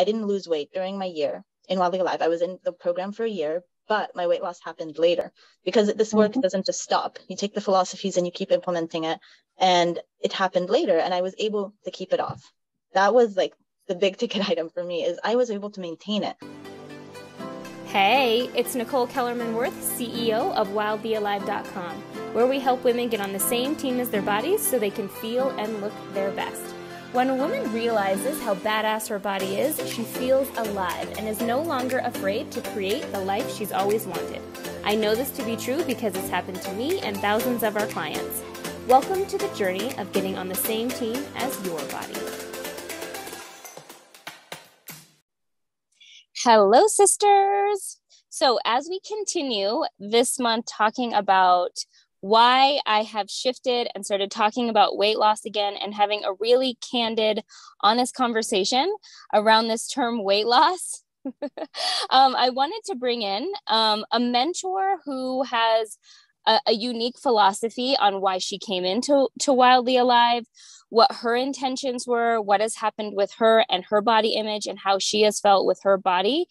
I didn't lose weight during my year in Wildly Alive. I was in the program for a year, but my weight loss happened later because this work mm-hmm. doesn't just stop. You take the philosophies and you keep implementing it, and it happened later, and I was able to keep it off. That was like the big ticket item for me is I was able to maintain it. Hey, it's Nichole Kellerman Worth, CEO of WildlyAlive.com, where we help women get on the same team as their bodies so they can feel and look their best. When a woman realizes how badass her body is, she feels alive and is no longer afraid to create the life she's always wanted. I know this to be true because it's happened to me and thousands of our clients. Welcome to the journey of getting on the same team as your body. Hello, sisters. So, as we continue this month talking about why I have shifted and started talking about weight loss again and having a really candid, honest conversation around this term weight loss. um, I wanted to bring in um, a mentor who has a, a, unique philosophy on why she came into to Wildly Alive, what her intentions were, what has happened with her and her body image, and how she has felt with her body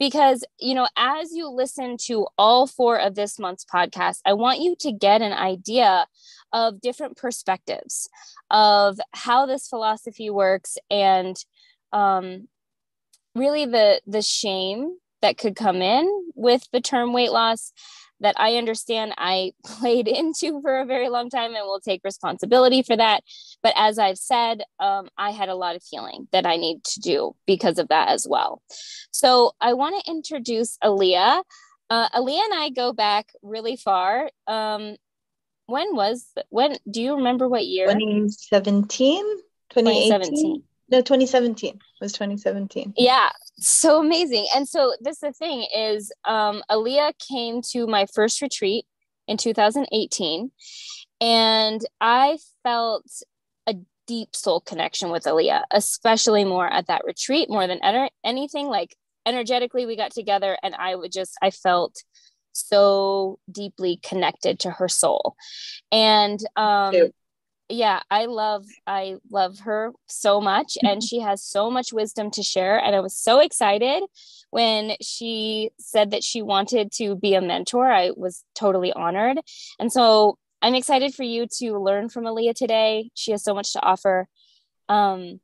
because you know as you listen to all four of this month's podcast i want you to get an idea of different perspectives of how this philosophy works and um, really the the shame that could come in with the term weight loss that I understand I played into for a very long time and will take responsibility for that. But as I've said, um, I had a lot of healing that I need to do because of that as well. So I want to introduce Alia. Uh, Alia and I go back really far. Um, when was when? Do you remember what year? 2017, 2017. No, 2017 it was 2017. Yeah, so amazing. And so this the thing is, um, Alia came to my first retreat in 2018, and I felt a deep soul connection with Alia, especially more at that retreat, more than ener- anything. Like energetically, we got together, and I would just I felt so deeply connected to her soul, and um, yeah i love i love her so much and mm-hmm. she has so much wisdom to share and i was so excited when she said that she wanted to be a mentor. I was totally honored and so i'm excited for you to learn from alia today. She has so much to offer. Um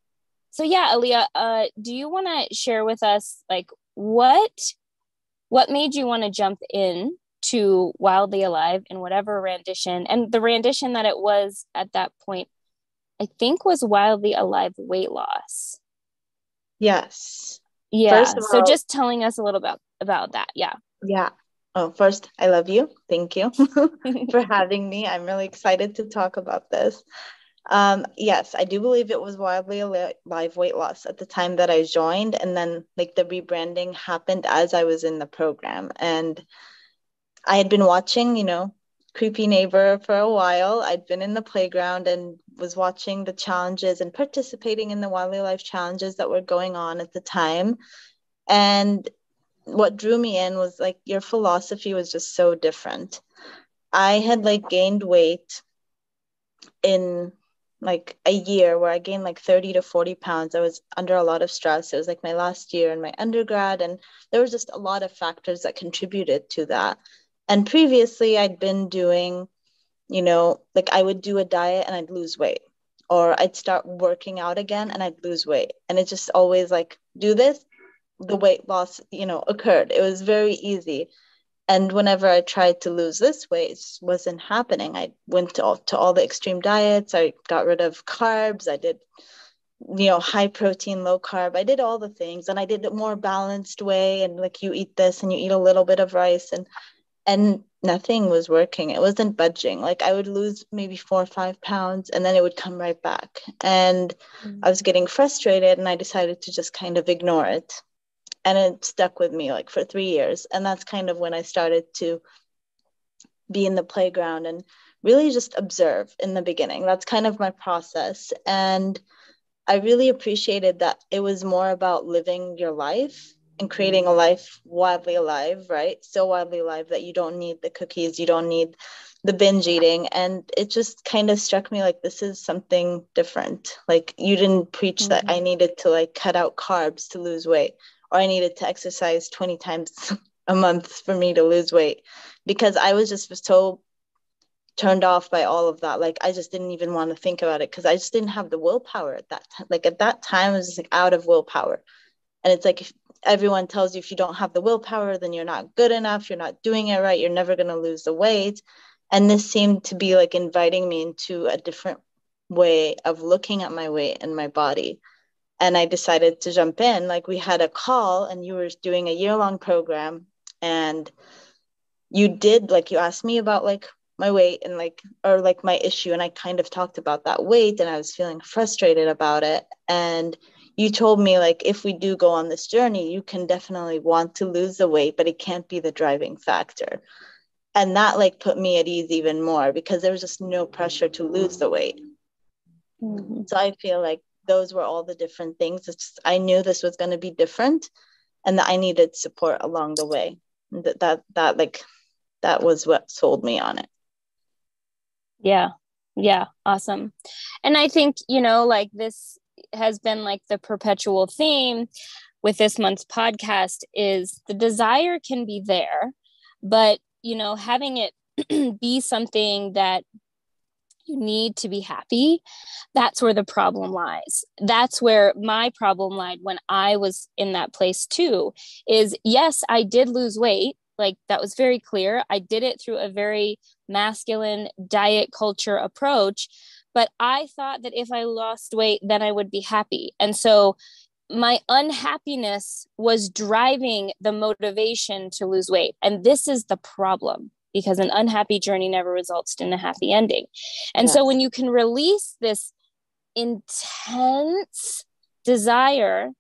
so yeah alia uh do you want to share with us like what what made you want to jump in to Wildly Alive in whatever rendition. And the rendition that it was at that point, I think was Wildly Alive Weight Loss. Yes. Yeah. so just telling us a little bit about that. Yeah. Yeah. Oh, first, I love you. Thank you for having me. I'm really excited to talk about this. Um, yes, I do believe it was wildly alive weight loss at the time that I joined, and then like the rebranding happened as I was in the program, and I had been watching, you know, Creepy Neighbor for a while. I'd been in the playground and was watching the challenges and participating in the Wildly Alive challenges that were going on at the time. And what drew me in was like your philosophy was just so different. I had like gained weight in like a year where I gained like 30 to 40 pounds. I was under a lot of stress. It was like my last year in my undergrad, and there was just a lot of factors that contributed to that. And previously, I'd been doing, you know, like I would do a diet and I'd lose weight, or I'd start working out again and I'd lose weight. And it just always like, do this, the weight loss, you know, occurred. It was very easy. And whenever I tried to lose this weight, it wasn't happening. I went to all, to all the extreme diets. I got rid of carbs. I did, you know, high protein, low carb. I did all the things and I did it more balanced way. And like you eat this and you eat a little bit of rice and and nothing was working. It wasn't budging. Like I would lose maybe four or five pounds and then it would come right back. And mm-hmm. I was getting frustrated and I decided to just kind of ignore it. And it stuck with me like for three years. And that's kind of when I started to be in the playground and really just observe in the beginning. That's kind of my process. And I really appreciated that it was more about living your life and creating a life wildly alive, right? So wildly alive that you don't need the cookies, you don't need the binge eating. And it just kind of struck me like this is something different. Like you didn't preach mm-hmm. that I needed to like cut out carbs to lose weight or I needed to exercise 20 times a month for me to lose weight because I was just so turned off by all of that. Like I just didn't even want to think about it because I just didn't have the willpower at that time. Like at that time, I was just like out of willpower. And it's like if everyone tells you if you don't have the willpower, then you're not good enough, you're not doing it right, you're never going to lose the weight. And this seemed to be like inviting me into a different way of looking at my weight and my body. And I decided to jump in. Like we had a call, and you were doing a year long program. And you did, like, you asked me about like my weight and like, or like my issue. And I kind of talked about that weight, and I was feeling frustrated about it. And you told me like if we do go on this journey you can definitely want to lose the weight but it can't be the driving factor. And that like put me at ease even more because there was just no pressure to lose the weight. Mm-hmm. so i feel like those were all the different things. It's just, i knew this was going to be different and that i needed support along the way. That that that like that was what sold me on it. Yeah. Yeah. Awesome. And i think you know like this has been like the perpetual theme with this month's podcast is the desire can be there but you know having it be something that you need to be happy that's where the problem lies. That's where my problem lied when i was in that place too is yes i did lose weight like that was very clear. I did it through a very masculine diet culture approach but I thought that if I lost weight, then I would be happy. And so my unhappiness was driving the motivation to lose weight. And this is the problem because an unhappy journey never results in a happy ending. And yes. so when you can release this intense desire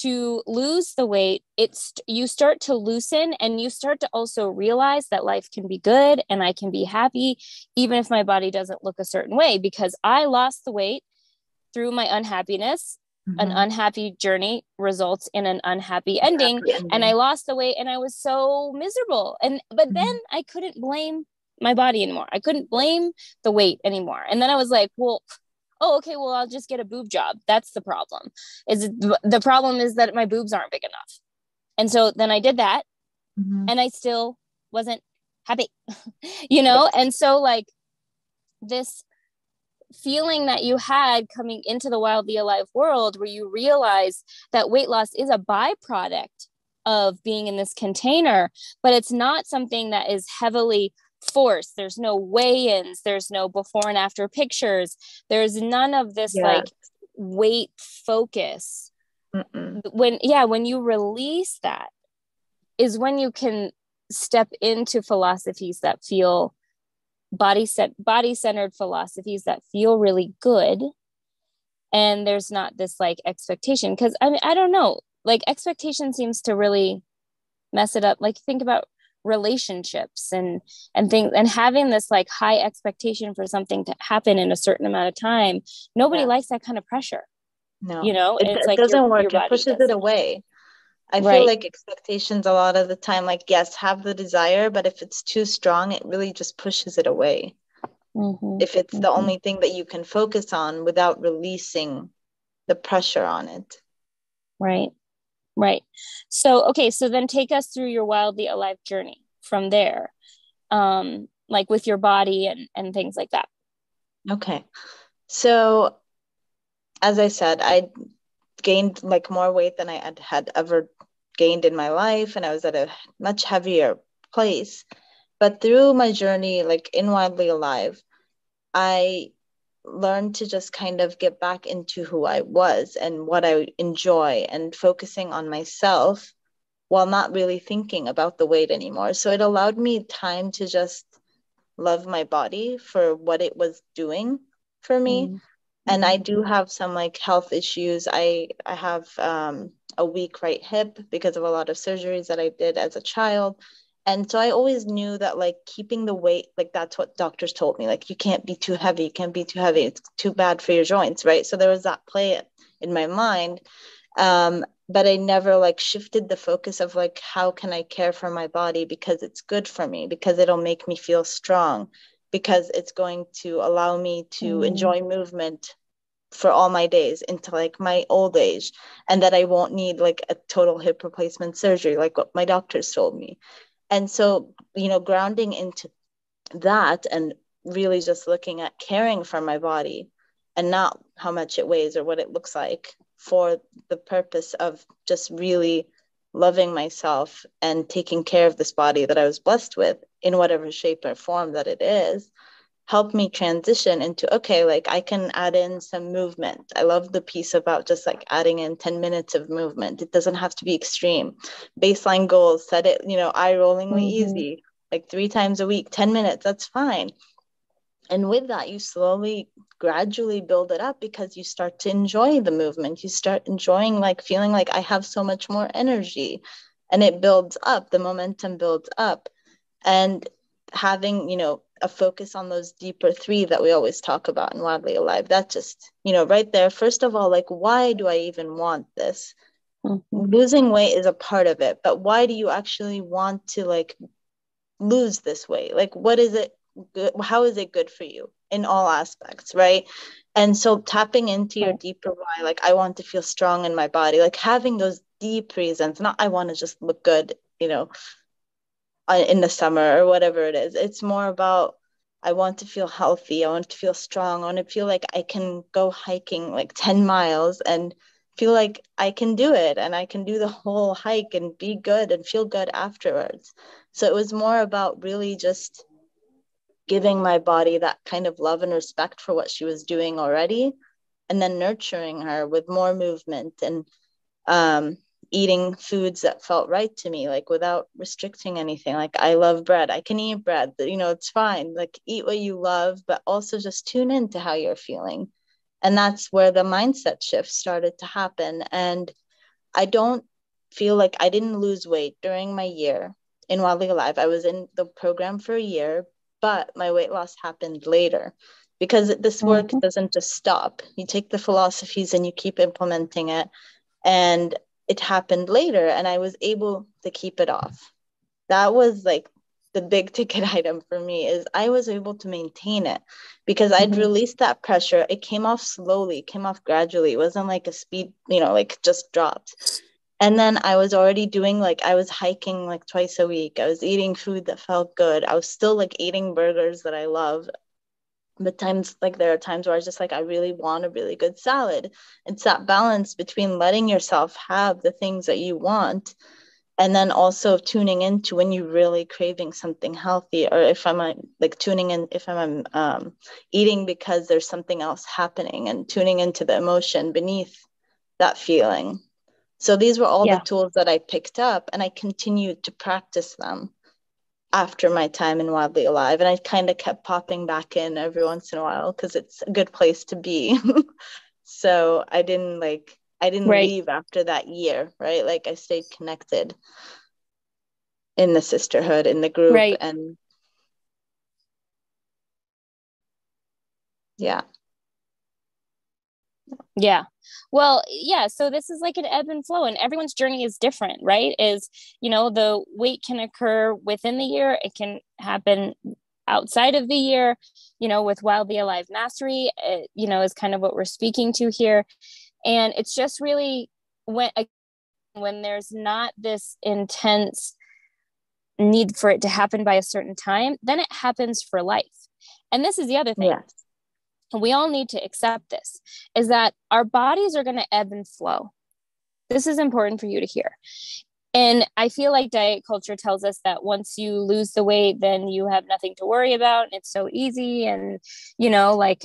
to lose the weight it's you start to loosen and you start to also realize that life can be good and i can be happy even if my body doesn't look a certain way because i lost the weight through my unhappiness. Mm-hmm. an unhappy journey results in an unhappy ending, ending, and i lost the weight and i was so miserable. And but mm-hmm. then i couldn't blame my body anymore. I couldn't blame the weight anymore. And then i was like well oh okay well i'll just get a boob job. That's the problem is the problem is that my boobs aren't big enough. And so then i did that mm-hmm. and i still wasn't happy you know? And so like this feeling that you had coming into the wildly alive world where you realize that weight loss is a byproduct of being in this container but it's not something that is heavily force. There's no weigh-ins. There's no before and after pictures. There's none of this yeah. like weight focus. Mm-mm. when yeah when you release that is when you can step into philosophies that feel body set body centered philosophies that feel really good and there's not this like expectation. Because i mean i don't know. Like expectation seems to really mess it up. Like think about relationships and and things and having this like high expectation for something to happen in a certain amount of time nobody yeah. likes that kind of pressure no you know it, it like doesn't your, work your it pushes it away i right. feel like expectations a lot of the time like yes have the desire but if it's too strong it really just pushes it away mm-hmm. if it's mm-hmm. the only thing that you can focus on without releasing the pressure on it right Right. So, okay. So then take us through your wildly alive journey from there, um, like with your body and, and things like that. Okay. So, as I said, I gained like more weight than I had, had ever gained in my life, and I was at a much heavier place. But through my journey, like in Wildly Alive, I learn to just kind of get back into who I was and what I enjoy and focusing on myself while not really thinking about the weight anymore. So it allowed me time to just love my body for what it was doing for me. Mm. And I do have some like health issues. I I have um, a weak right hip because of a lot of surgeries that I did as a child and so i always knew that like keeping the weight like that's what doctors told me like you can't be too heavy you can't be too heavy it's too bad for your joints right so there was that play in my mind um, but I never like shifted the focus of like how can I care for my body because it's good for me because it'll make me feel strong because it's going to allow me to mm. enjoy movement for all my days into like my old age and that I won't need like a total hip replacement surgery like what my doctors told me. And so, you know, grounding into that and really just looking at caring for my body and not how much it weighs or what it looks like for the purpose of just really loving myself and taking care of this body that I was blessed with in whatever shape or form that it is helped me transition into okay like i can add in some movement. I love the piece about just like adding in 10 minutes of movement. It doesn't have to be extreme. Baseline goals set it you know eye rollingly mm-hmm. easy like three times a week 10 minutes that's fine. And with that you slowly gradually build it up because you start to enjoy the movement. You start enjoying like feeling like i have so much more energy. And it builds up the momentum builds up. And having you know a focus on those deeper three that we always talk about in wildly alive that just you know right there first of all like why do i even want this? Mm-hmm. losing weight is a part of it but why do you actually want to like lose this weight? Like what is it good how is it good for you in all aspects right? And so tapping into your deeper why like i want to feel strong in my body like having those deep reasons not i want to just look good you know in the summer or whatever it is. It's more about i want to feel healthy i want to feel strong i want to feel like i can go hiking like 10 miles and feel like i can do it and i can do the whole hike and be good and feel good afterwards. So it was more about really just giving my body that kind of love and respect for what she was doing already and then nurturing her with more movement and um, eating foods that felt right to me like without restricting anything. Like i love bread. I can eat bread. You know it's fine. Like eat what you love but also just tune into how you're feeling. And that's where the mindset shift started to happen. And i don't feel like i didn't lose weight during my year in wildly alive. I was in the program for a year but my weight loss happened later because this work mm-hmm. doesn't just stop. You take the philosophies and you keep implementing it. And it happened later, and I was able to keep it off. That was like the big ticket item for me is I was able to maintain it because I'd mm-hmm. released that pressure. It came off slowly, came off gradually. It wasn't like a speed, you know, like just dropped and then i was already doing like i was hiking like twice a week i was eating food that felt good i was still like eating burgers that i love but times like there are times where i was just like i really want a really good salad. It's that balance between letting yourself have the things that you want and then also tuning into when you're really craving something healthy or if i'm like tuning in if i'm um, eating because there's something else happening and tuning into the emotion beneath that feeling. So these were all yeah. the tools that I picked up and I continued to practice them after my time in Wildly Alive. And I kind of kept popping back in every once in a while because it's a good place to be. so I didn't like, I didn't right. leave after that year, right? Like I stayed connected in the sisterhood, in the group. Right. And yeah. Yeah. Well, yeah. So this is like an ebb and flow, and everyone's journey is different, right? Is, you know, the weight can occur within the year, it can happen outside of the year, you know, with Wildly Alive Mastery, it, you know, is kind of what we're speaking to here. And it's just really when, when there's not this intense need for it to happen by a certain time, then it happens for life. And this is the other thing. Yes we all need to accept this is that our bodies are going to ebb and flow. This is important for you to hear. And i feel like diet culture tells us that once you lose the weight then you have nothing to worry about and it's so easy and you know like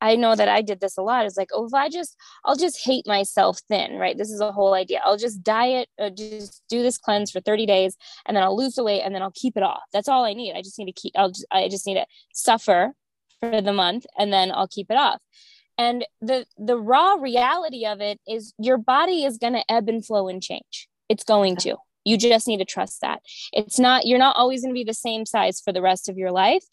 i know that i did this a lot it's like oh if i just i'll just hate myself thin right? This is a whole idea. I'll just diet uh, just do this cleanse for 30 days and then i'll lose the weight and then i'll keep it off. That's all i need. I just need to keep i'll just, i just need to suffer for the month and then I'll keep it off. And the the raw reality of it is your body is going to ebb and flow and change. It's going to. You just need to trust that. It's not you're not always going to be the same size for the rest of your life.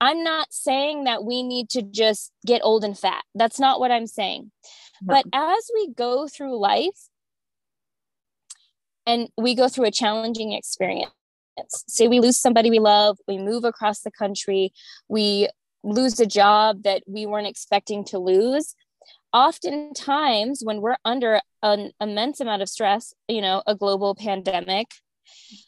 I'm not saying that we need to just get old and fat. That's not what I'm saying. But as we go through life, and we go through a challenging experience say we lose somebody we love we move across the country we lose a job that we weren't expecting to lose oftentimes when we're under an immense amount of stress you know a global pandemic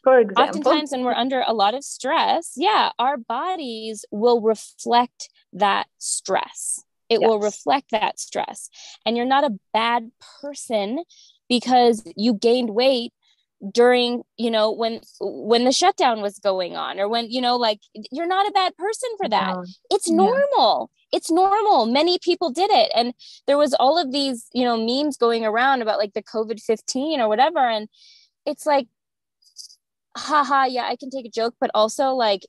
for example. oftentimes when we're under a lot of stress yeah our bodies will reflect that stress. It yes. will reflect that stress. And you're not a bad person because you gained weight during you know when when the shutdown was going on or when you know like you're not a bad person for that. It's normal. Yeah. it's normal. Many people did it. And there was all of these you know memes going around about like the covid-15 or whatever. And it's like haha yeah i can take a joke. But also like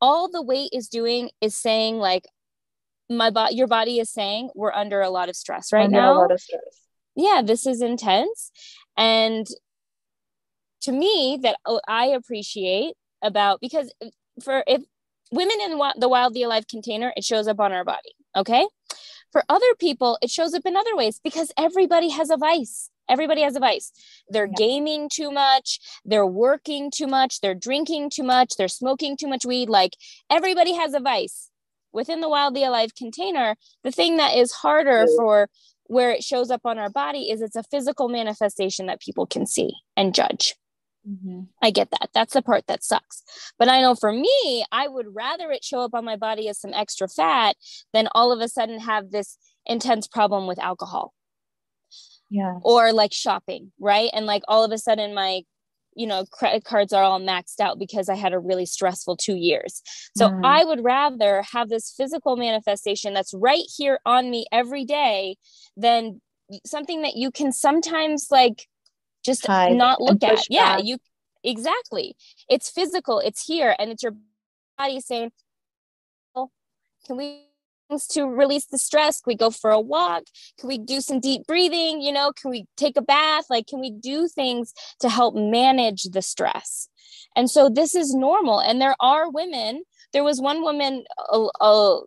all the weight is doing is saying like my body your body is saying we're under a lot of stress right under now. yeah this is intense. And to me that oh, I appreciate about because for if women in the wildly alive container, it shows up on our body. Okay. For other people, it shows up in other ways because everybody has a vice. Everybody has a vice. They're yeah. gaming too much. They're working too much. They're drinking too much. They're smoking too much weed. Like everybody has a vice. Within the wildly alive container, the thing that is harder for where it shows up on our body is it's a physical manifestation that people can see and judge. Mm-hmm. I get that. That's the part that sucks. But I know for me, I would rather it show up on my body as some extra fat than all of a sudden have this intense problem with alcohol. Yeah. Or like shopping, right? And like all of a sudden my you know credit cards are all maxed out because I had a really stressful 2 years. So mm. I would rather have this physical manifestation that's right here on me every day than something that you can sometimes like just Hide not look at. Back. Yeah, you exactly. It's physical, it's here, and it's your body saying, oh, can we to release the stress? Can we go for a walk? Can we do some deep breathing? You know, can we take a bath? Like, can we do things to help manage the stress? And so this is normal. And there are women, there was one woman a, a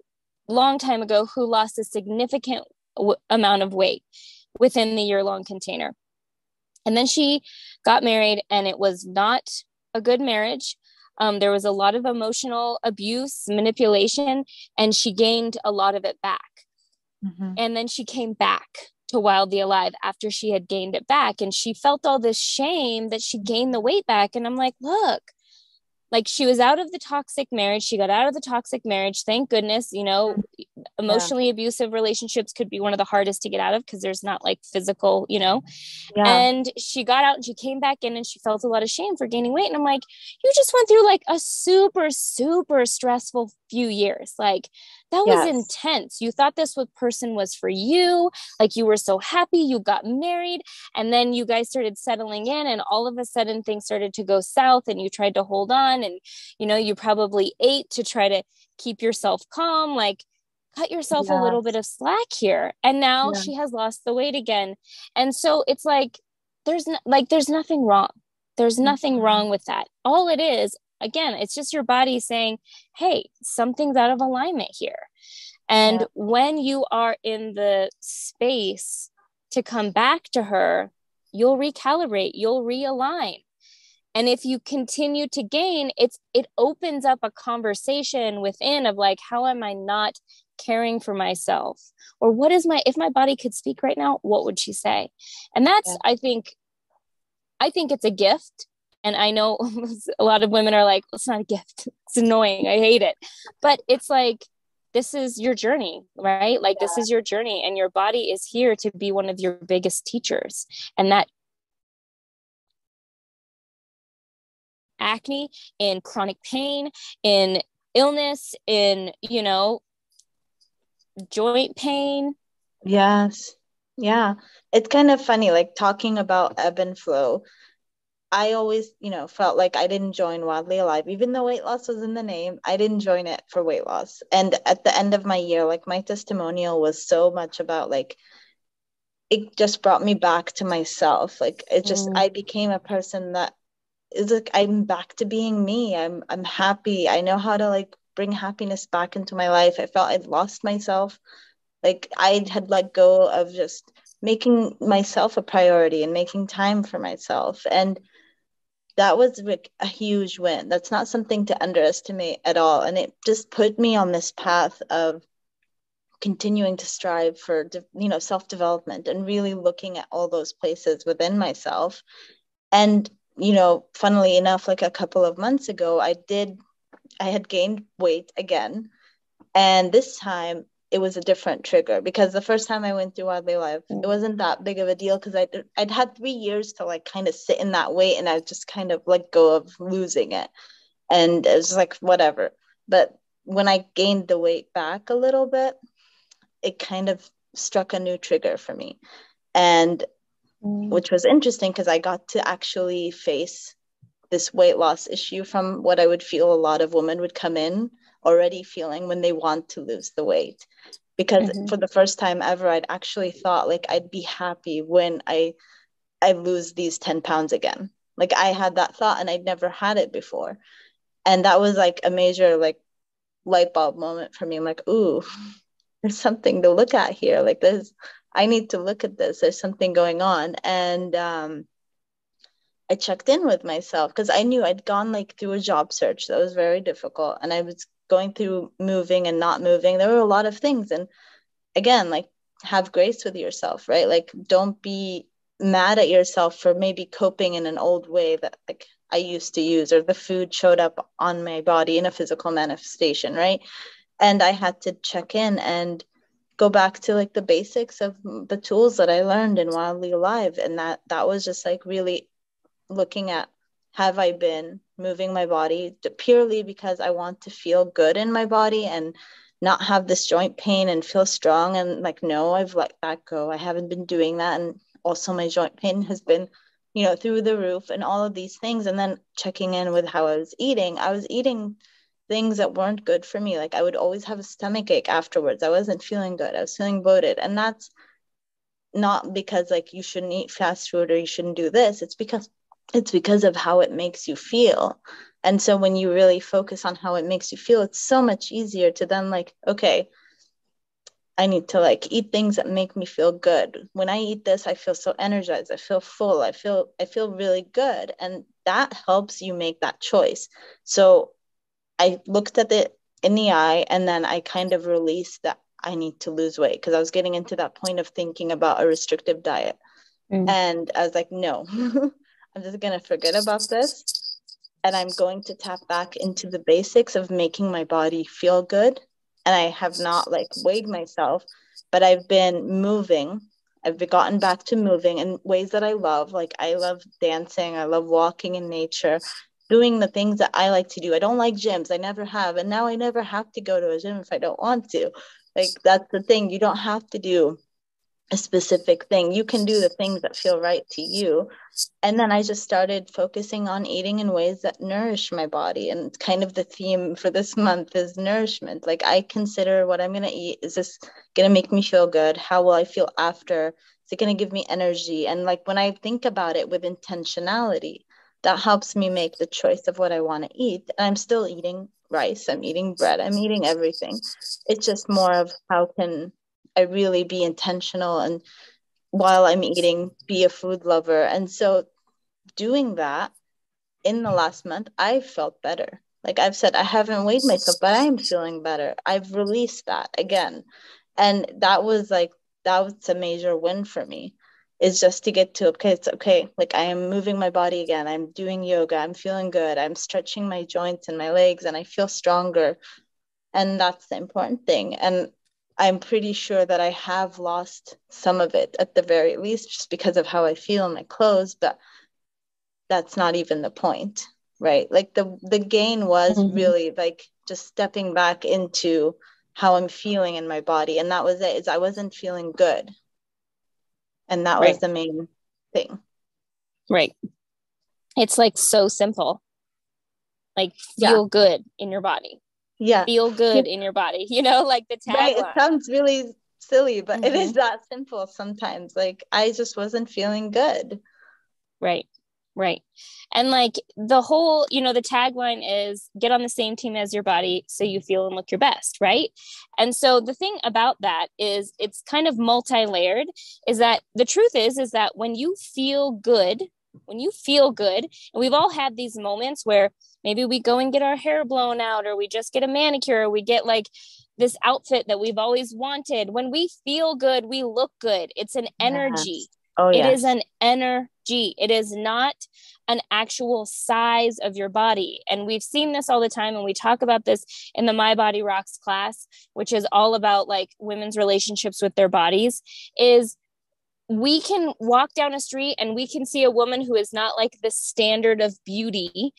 long time ago who lost a significant w- amount of weight within the year long container. And then she got married, and it was not a good marriage. Um, there was a lot of emotional abuse, manipulation, and she gained a lot of it back. Mm-hmm. And then she came back to Wildly Alive after she had gained it back. And she felt all this shame that she gained the weight back. And I'm like, look, like she was out of the toxic marriage. She got out of the toxic marriage. Thank goodness you know mm-hmm. emotionally yeah. abusive relationships could be one of the hardest to get out of because there's not like physical you know? Yeah. and she got out and she came back in and she felt a lot of shame for gaining weight. And i'm like you just went through like a super super stressful few years. Like that was yes. intense you thought this person was for you like you were so happy you got married and then you guys started settling in and all of a sudden things started to go south and you tried to hold on and you know you probably ate to try to keep yourself calm like cut yourself yes. a little bit of slack here and now yeah. she has lost the weight again and so it's like there's no, like there's nothing wrong there's nothing mm-hmm. wrong with that all it is again it's just your body saying hey something's out of alignment here. And yeah. when you are in the space to come back to her you'll recalibrate you'll realign. And if you continue to gain it's it opens up a conversation within of like how am i not caring for myself? Or what is my if my body could speak right now what would she say? And that's yeah. i think i think it's a gift and I know a lot of women are like, it's not a gift. It's annoying. I hate it. But it's like, this is your journey, right? Like, yeah. this is your journey, and your body is here to be one of your biggest teachers. And that acne, in chronic pain, in illness, in, you know, joint pain. Yes. Yeah. It's kind of funny, like talking about ebb and flow I always, you know, felt like I didn't join Wildly Alive, even though weight loss was in the name. I didn't join it for weight loss. And at the end of my year, like my testimonial was so much about like, it just brought me back to myself. Like it just, mm. I became a person that is like, I'm back to being me. I'm, I'm happy. I know how to like bring happiness back into my life. I felt I'd lost myself. Like I had let go of just making myself a priority and making time for myself and that was like a huge win. That's not something to underestimate at all. And it just put me on this path of continuing to strive for you know self development and really looking at all those places within myself. And you know funnily enough like a couple of months ago i did i had gained weight again. And this time it was a different trigger because the first time I went through Wildly Alive, it wasn't that big of a deal because I'd, I'd had three years to like kind of sit in that weight and I just kind of let go of losing it. And it was like, whatever. But when I gained the weight back a little bit, it kind of struck a new trigger for me. And mm. which was interesting because I got to actually face this weight loss issue from what I would feel a lot of women would come in already feeling when they want to lose the weight. Because mm-hmm. for the first time ever i'd actually thought like i'd be happy when i i lose these 10 pounds again. Like i had that thought and i'd never had it before. And that was like a major like light bulb moment for me. I'm like ooh there's something to look at here. Like this i need to look at this. There's something going on. And um I checked in with myself because I knew I'd gone like through a job search that was very difficult and I was going through moving and not moving there were a lot of things. And again like have grace with yourself right? Like don't be mad at yourself for maybe coping in an old way that like I used to use or the food showed up on my body in a physical manifestation right? And I had to check in and go back to like the basics of the tools that I learned in Wildly Alive and that that was just like really looking at have I been moving my body purely because I want to feel good in my body and not have this joint pain and feel strong and like no I've let that go. I haven't been doing that. And also my joint pain has been you know through the roof and all of these things. And then checking in with how I was eating I was eating things that weren't good for me. Like I would always have a stomach ache afterwards. I wasn't feeling good. I was feeling bloated. And that's not because like you shouldn't eat fast food or you shouldn't do this. It's because it's because of how it makes you feel. And so when you really focus on how it makes you feel it's so much easier to then like okay i need to like eat things that make me feel good. When i eat this i feel so energized. I feel full. I feel i feel really good. And that helps you make that choice. So i looked at it in the eye and then i kind of released that i need to lose weight because i was getting into that point of thinking about a restrictive diet. Mm. and i was like no I'm just going to forget about this and I'm going to tap back into the basics of making my body feel good. And I have not like weighed myself, but I've been moving. I've gotten back to moving in ways that I love. Like I love dancing, I love walking in nature, doing the things that I like to do. I don't like gyms, I never have. And now I never have to go to a gym if I don't want to. Like that's the thing. You don't have to do a specific thing. You can do the things that feel right to you. And then I just started focusing on eating in ways that nourish my body. And kind of the theme for this month is nourishment. Like I consider what I'm going to eat is this going to make me feel good? How will I feel after? Is it going to give me energy? And like when I think about it with intentionality, that helps me make the choice of what I want to eat. And I'm still eating rice, I'm eating bread, I'm eating everything. It's just more of how can I really be intentional and while I'm eating, be a food lover. And so doing that in the last month, I felt better. Like I've said, I haven't weighed myself, but I am feeling better. I've released that again. And that was like, that was a major win for me is just to get to okay it's okay like i am moving my body again i'm doing yoga i'm feeling good i'm stretching my joints and my legs and i feel stronger and that's the important thing and I'm pretty sure that I have lost some of it at the very least just because of how I feel in my clothes, but that's not even the point, right? Like the the gain was mm-hmm. really like just stepping back into how I'm feeling in my body and that was it. Is I wasn't feeling good. And that right. was the main thing. Right. It's like so simple. Like feel yeah. good in your body yeah feel good in your body you know like the tagline right. it sounds really silly but mm-hmm. it is mm-hmm. that simple sometimes like i just wasn't feeling good right Right. And like the whole, you know, the tagline is get on the same team as your body so you feel and look your best, right? And so the thing about that is it's kind of multi-layered is that the truth is is that when you feel good, when you feel good, and we've all had these moments where maybe we go and get our hair blown out or we just get a manicure or we get like this outfit that we've always wanted. When we feel good, we look good. It's an energy. Oh, yes. Oh, yes. It is an energy. It is not an actual size of your body. And we've seen this all the time. And we talk about this in the My Body Rocks class, which is all about like women's relationships with their bodies, is we can walk down a street and we can see a woman who is not like the standard of beauty,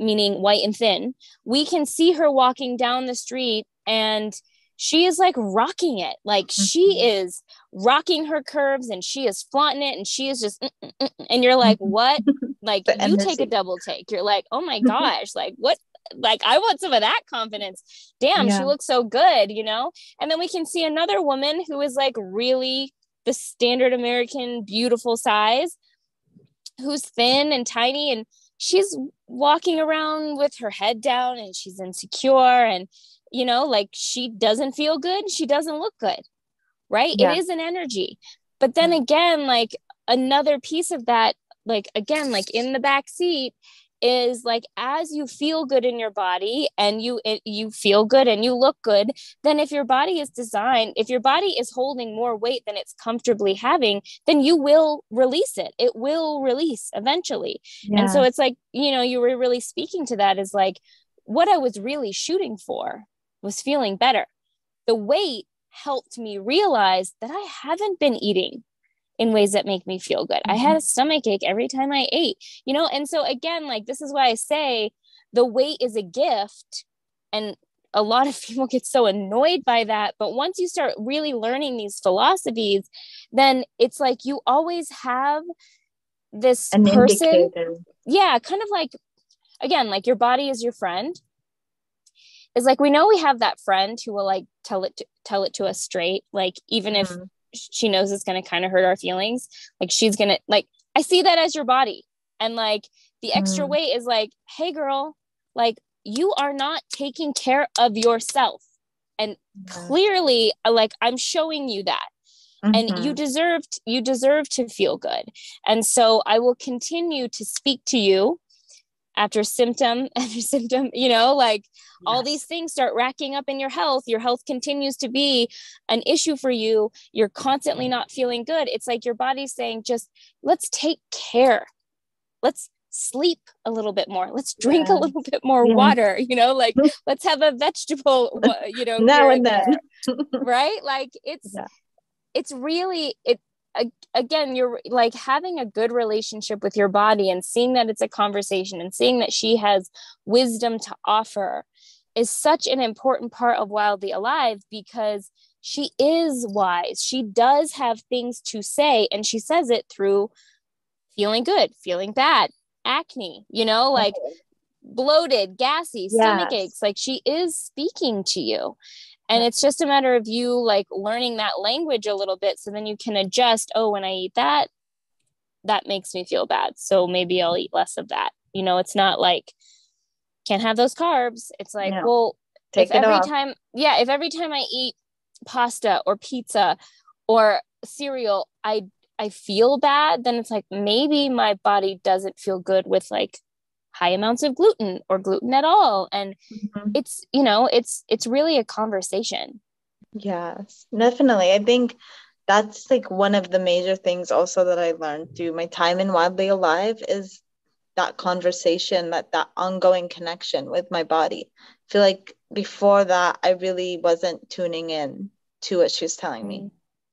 meaning white and thin. We can see her walking down the street and she is like rocking it. Like mm-hmm. she is rocking her curves and she is flaunting it and she is just, mm, mm, mm, and you're like, what? Like you take a double take. You're like, oh my gosh, like what? Like I want some of that confidence. Damn, yeah. she looks so good, you know? And then we can see another woman who is like really the standard American beautiful size, who's thin and tiny and she's walking around with her head down and she's insecure and you know like she doesn't feel good she doesn't look good right yeah. it is an energy but then again like another piece of that like again like in the back seat is like as you feel good in your body and you it, you feel good and you look good then if your body is designed if your body is holding more weight than it's comfortably having then you will release it it will release eventually yeah. and so it's like you know you were really speaking to that is like what i was really shooting for was feeling better. The weight helped me realize that I haven't been eating in ways that make me feel good. Mm-hmm. I had a stomach ache every time I ate, you know? And so, again, like, this is why I say the weight is a gift. And a lot of people get so annoyed by that. But once you start really learning these philosophies, then it's like you always have this An person. Indicator. Yeah, kind of like, again, like your body is your friend is like we know we have that friend who will like tell it to, tell it to us straight like even mm-hmm. if she knows it's going to kind of hurt our feelings like she's going to like i see that as your body. And like the extra mm. weight is like hey girl like you are not taking care of yourself. And clearly uh, like i'm showing you that. Mm-hmm. and you deserved you deserve to feel good. And so i will continue to speak to you after symptom after symptom you know like all these things start racking up in your health. Your health continues to be an issue for you. You're constantly mm-hmm. not feeling good. It's like your body's saying just let's take care. Let's sleep a little bit more. Let's drink a little bit more yes. water you know like mm-hmm. let's have a vegetable you know now and then. right? Like it's it's really it again you're like having a good relationship with your body and seeing that it's a conversation and seeing that she has wisdom to offer is such an important part of wildly alive because she is wise. She does have things to say and she says it through feeling good feeling bad acne you know like bloated gassy stomach aches. Like she is speaking to you and it's just a matter of you like learning that language a little bit so then you can adjust oh when i eat that that makes me feel bad so maybe i'll eat less of that you know it's not like can't have those carbs it's like no. well Take if every off. time yeah if every time i eat pasta or pizza or cereal i i feel bad then it's like maybe my body doesn't feel good with like high amounts of gluten or gluten at all. And mm-hmm. it's you know it's it's really a conversation. Yes definitely. I think that's like one of the major things also that i learned through my time in wildly alive is that conversation that that ongoing connection with my body. I feel like before that i really wasn't tuning in to what she was telling me. Mm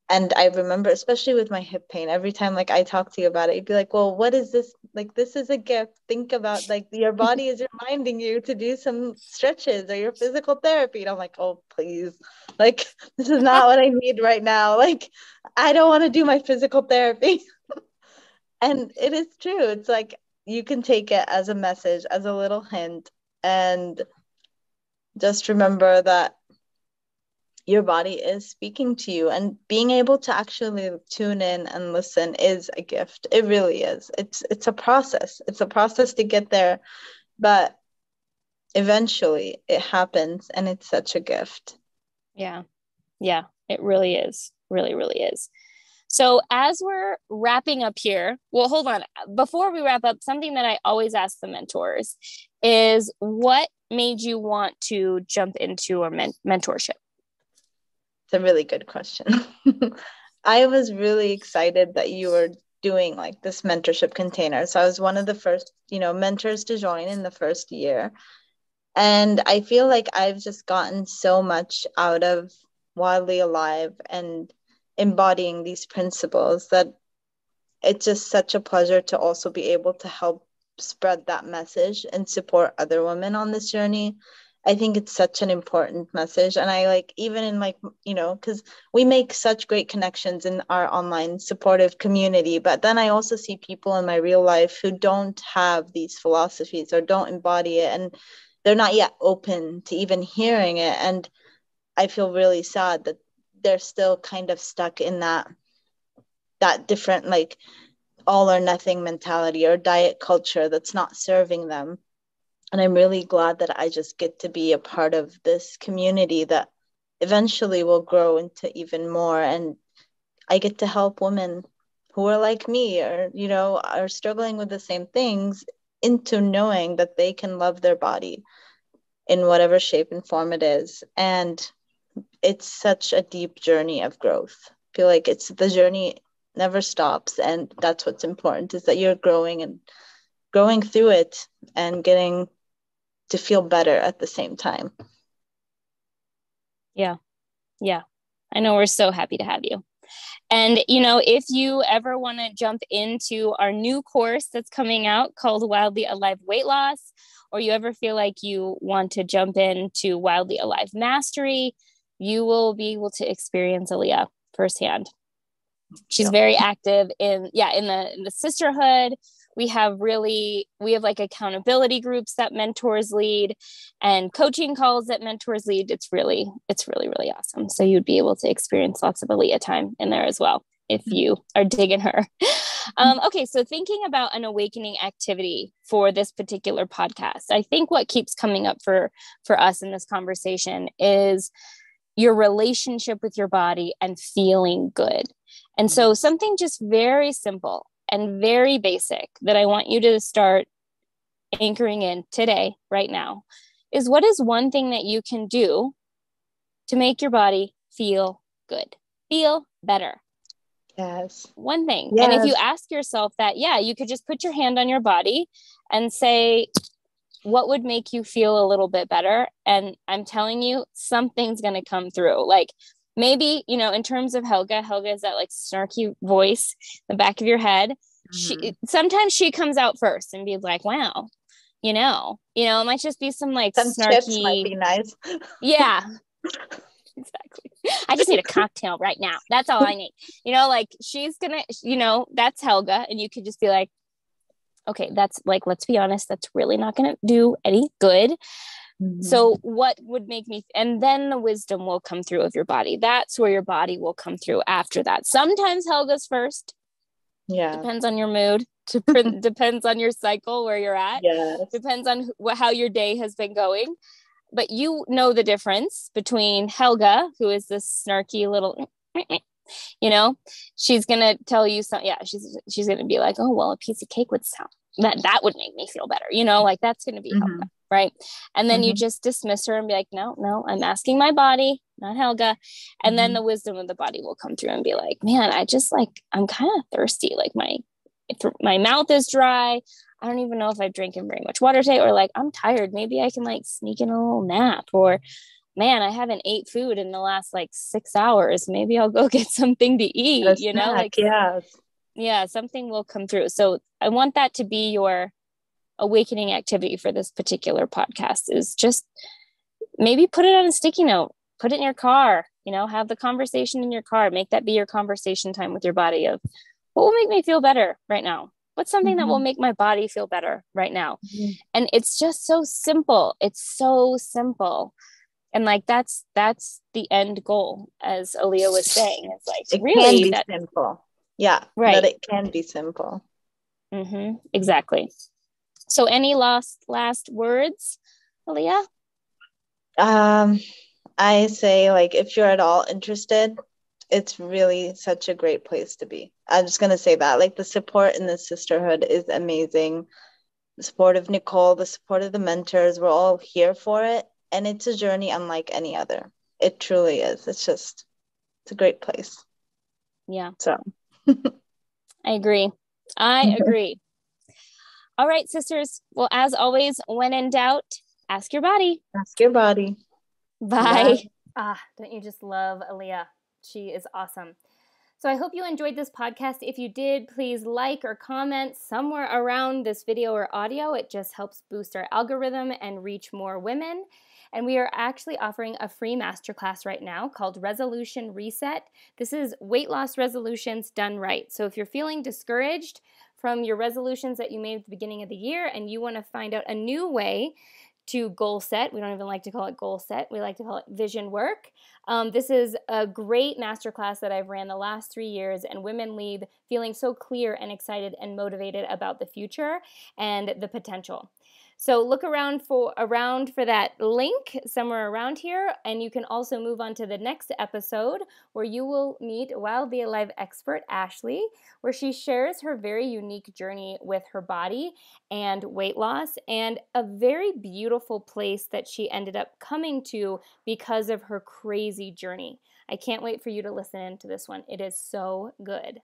and i remember especially with my hip pain every time like i talk to you about it you'd be like well what is this like this is a gift. Think about like your body is reminding you to do some stretches or your physical therapy. And i'm like oh please. Like this is not what i need right now. Like i don't want to do my physical therapy. And it is true. It's like you can take it as a message as a little hint and just remember that your body is speaking to you and being able to actually tune in and listen is a gift. It really is. It's it's a process. It's a process to get there but eventually it happens and it's such a gift. Yeah. Yeah it really is. Really really is. So as we're wrapping up here well hold on. Before we wrap up something that i always ask the mentors is what made you want to jump into a men- mentorship it's a really good question. I was really excited that you were doing like this mentorship container. So I was one of the first, you know, mentors to join in the first year. And I feel like I've just gotten so much out of Wildly Alive and embodying these principles that it's just such a pleasure to also be able to help spread that message and support other women on this journey I think it's such an important message. And I like, even in like, you know, because we make such great connections in our online supportive community. But then I also see people in my real life who don't have these philosophies or don't embody it. And they're not yet open to even hearing it. And I feel really sad that they're still kind of stuck in that that different like all or nothing mentality or diet culture that's not serving them and I'm really glad that I just get to be a part of this community that eventually will grow into even more. And I get to help women who are like me or, you know, are struggling with the same things into knowing that they can love their body in whatever shape and form it is. And it's such a deep journey of growth. I feel like it's the journey never stops. And that's what's important is that you're growing and growing through it and getting to feel better at the same time. Yeah. Yeah. I know we're so happy to have you. And, you know, if you ever want to jump into our new course that's coming out called Wildly Alive Weight Loss, or you ever feel like you want to jump into Wildly Alive Mastery, you will be able to experience Alia firsthand. She's very active in, yeah, in the, in the sisterhood we have really we have like accountability groups that mentors lead and coaching calls that mentors lead it's really it's really really awesome so you'd be able to experience lots of Alia time in there as well if mm-hmm. you are digging her um, okay so thinking about an awakening activity for this particular podcast i think what keeps coming up for for us in this conversation is your relationship with your body and feeling good and so mm-hmm. something just very simple and very basic that I want you to start anchoring in today, right now, is what is one thing that you can do to make your body feel good, feel better? Yes. One thing. Yes. And if you ask yourself that, yeah, you could just put your hand on your body and say, what would make you feel a little bit better? And I'm telling you, something's going to come through. Like maybe you know in terms of helga helga is that like snarky voice the back of your head. Mm-hmm. she sometimes she comes out first and be like wow you know? You know it might just be some like some snarky might be nice. Yeah. Exactly. I just need a cocktail right now. That's all i need. You know like she's gonna you know that's helga. And you could just be like okay that's like let's be honest that's really not gonna do any good Mm-hmm. So, what would make me, and then the wisdom will come through of your body. That's where your body will come through after that. Sometimes Helga's first. Yeah. Depends on your mood. depends on your cycle, where you're at. Yeah. Depends on wh- how your day has been going. But you know the difference between Helga, who is this snarky little, you know, she's gonna tell you something. Yeah, she's she's gonna be like, oh well, a piece of cake would sound that that would make me feel better. You know, like that's gonna be mm-hmm. Helga right? And then mm-hmm. you just dismiss her and be like no no i'm asking my body not helga. And mm-hmm. then the wisdom of the body will come through and be like man i just like i'm kind of thirsty. Like my my mouth is dry. I don't even know if i've drinking very much water today or like i'm tired. Maybe i can like sneak in a little nap or man i haven't ate food in the last like six hours. Maybe i'll go get something to eat you know like yeah yeah something will come through. So i want that to be your awakening activity for this particular podcast is just maybe put it on a sticky note, put it in your car, you know, have the conversation in your car, make that be your conversation time with your body of what will make me feel better right now? What's something mm-hmm. that will mm-hmm. make my body feel better right now? Mm-hmm. And it's just so simple. It's so simple. and like that's that's the end goal as Alia was saying it's like it really can be that, simple yeah Right. that it can be simple hmm exactly so any last last words Alia? Um i say like if you're at all interested it's really such a great place to be. I'm just going to say that like the support in the sisterhood is amazing. The support of Nichole the support of the mentors we're all here for it and it's a journey unlike any other. It truly is. It's just it's a great place. Yeah. So. I agree. I agree. All right, sisters. Well, as always, when in doubt, ask your body. ask your body Bye. Ah, don't you just love Alia? She is awesome. So I hope you enjoyed this podcast. If you did, please like or comment somewhere around this video or audio. It just helps boost our algorithm and reach more women. And we are actually offering a free masterclass right now called Resolution Reset. This is weight loss resolutions done right. So if you're feeling discouraged from your resolutions that you made at the beginning of the year and you want to find out a new way to goal set, we don't even like to call it goal set, we like to call it vision work. Um, this is a great masterclass that I've ran the last three years, and women leave feeling so clear and excited and motivated about the future and the potential. So look around for around for that link somewhere around here, and you can also move on to the next episode where you will meet Wildly Alive expert Ashley, where she shares her very unique journey with her body and weight loss, and a very beautiful place that she ended up coming to because of her crazy journey. I can't wait for you to listen into this one. It is so good.